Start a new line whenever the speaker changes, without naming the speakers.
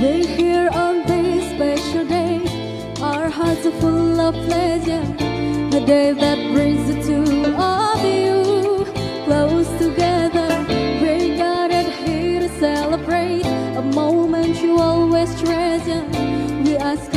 We're here on this special day. Our hearts are full of pleasure. A day that brings the two of you close together. We're gathered here to celebrate a moment you always treasure. We ask